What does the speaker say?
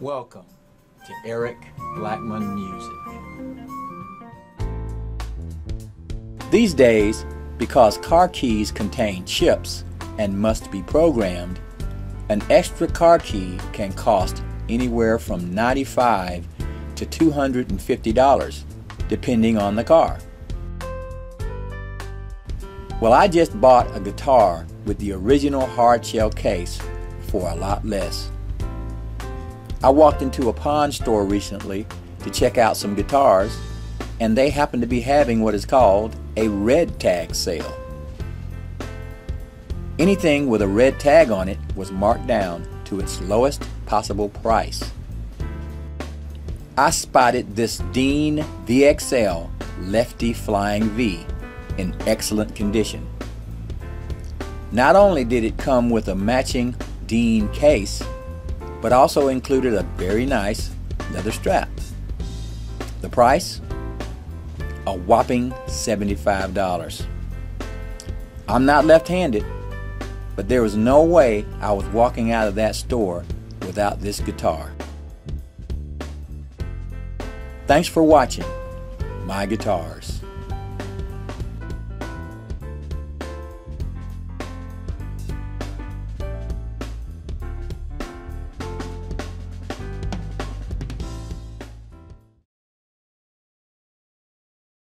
Welcome to Eric Blackmon Music. These days, because car keys contain chips and must be programmed, an extra car key can cost anywhere from 95 to $250 depending on the car. Well, I just bought a guitar with the original hard shell case for a lot less. I walked into a pawn store recently to check out some guitars, and they happened to be having what is called a red tag sale. Anything with a red tag on it was marked down to its lowest possible price. I spotted this Dean VXL Lefty Flying V in excellent condition. Not only did it come with a matching Dean case, but also included a very nice leather strap. The price? A whopping $75. I'm not left handed, but there was no way I was walking out of that store without this guitar. Thanks for watching My Guitars.